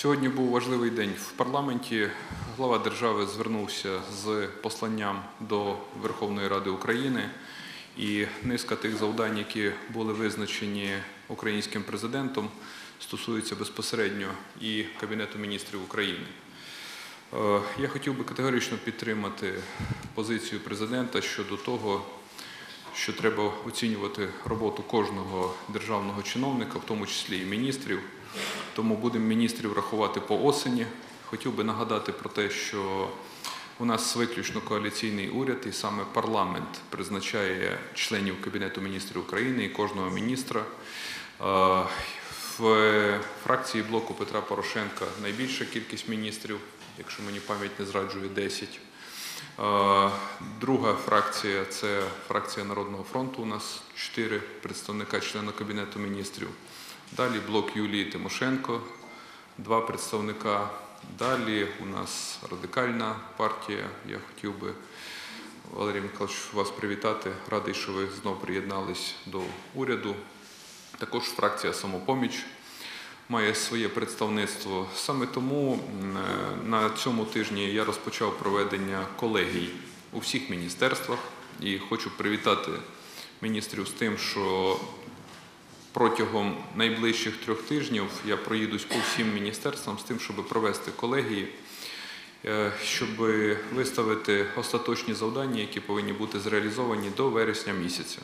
Сьогодні був важливий день в парламенті. Глава держави звернувся з посланням до Верховної Ради України. І низка тих завдань, які були визначені українським президентом, стосуються безпосередньо і Кабінету міністрів України. Е, Я хотів би категорично підтримати позицію президента щодо того, що треба оцінювати роботу кожного державного чиновника, в тому числі і міністрів. Тому будемо міністрів рахувати по осені. Хотів би нагадати про те, що у нас виключно коаліційний уряд, і саме парламент призначає членів Кабінету міністрів України і кожного міністра. Е, В фракції блоку Петра Порошенка найбільша кількість міністрів, якщо мені пам'ять не зраджує 10. Е, Друга фракція це фракція Народного фронту. У нас чотири представника члена Кабінету міністрів. Далі блок Юлії Тимошенко, два представника. Далі у нас радикальна партія. Я хотів би, Валерій Михайлович, вас привітати. Радий, що ви знов приєднались до уряду. Також фракція Самопоміч має своє представництво. Саме тому на цьому тижні я розпочав проведення колегій у всіх міністерствах і хочу привітати міністрів з тим, що протягом найближчих трьох тижнів я проїдусь по всім міністерствам з тим, щоб провести колегії, е, щоб виставити остаточні завдання, які повинні бути зреалізовані до вересня місяця.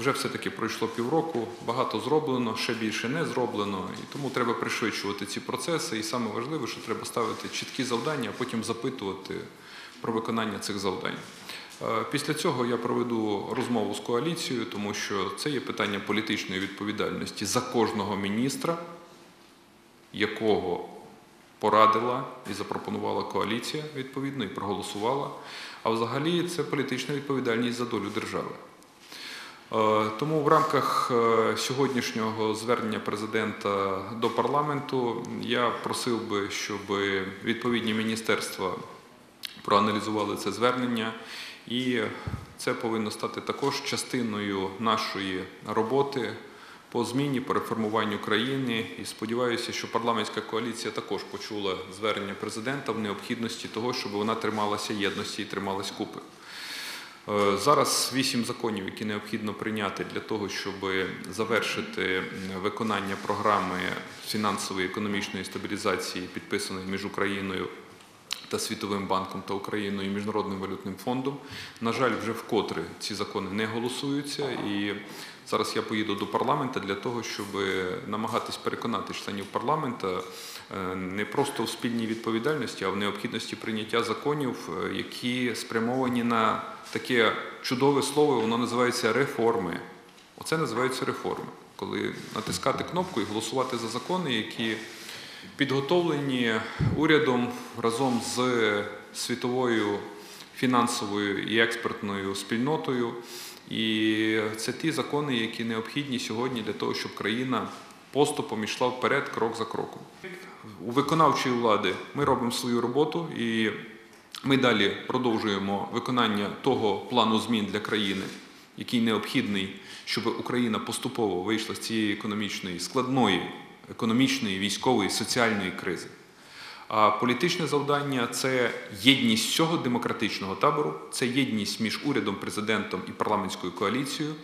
Вже все-таки пройшло півроку, багато зроблено, ще більше не зроблено, і тому треба пришвидшувати ці процеси. І саме важливе, що треба ставити чіткі завдання, а потім запитувати про виконання цих завдань. Е, Після цього я проведу розмову з коаліцією, тому що це є питання політичної відповідальності за кожного міністра, якого порадила і запропонувала коаліція відповідно і проголосувала. А взагалі це політична відповідальність за долю держави. Е, Тому в рамках е, сьогоднішнього звернення президента до парламенту я просив би, щоб відповідні міністерства проаналізували це звернення, і це повинно стати також частиною нашої роботи по зміні, по реформуванню країни. І сподіваюся, що парламентська коаліція також почула звернення президента в необхідності того, щоб вона трималася єдності і трималась купи. Е, Зараз вісім законів, які необхідно прийняти для того, щоб завершити виконання програми фінансової економічної стабілізації, підписаної між Україною та Світовим банком та Україною і Міжнародним валютним фондом. На жаль, вже вкотре ці закони не голосуються. І зараз я поїду до парламенту для того, щоб намагатись переконати членів парламента е, не просто в спільній відповідальності, а в необхідності прийняття законів, е, які спрямовані на таке чудове слово, воно називається реформи. Оце називаються реформи. Коли натискати кнопку і голосувати за закони, які підготовлені урядом разом з світовою фінансовою і експертною спільнотою. І це ті закони, які необхідні сьогодні для того, щоб країна поступом йшла вперед крок за кроком. У виконавчої влади ми робимо свою роботу і ми далі продовжуємо виконання того плану змін для країни, який необхідний, щоб Україна поступово вийшла з цієї економічної складної економічної, військової, соціальної кризи. А політичне завдання це єдність всього демократичного табору, це єдність між урядом, президентом і парламентською коаліцією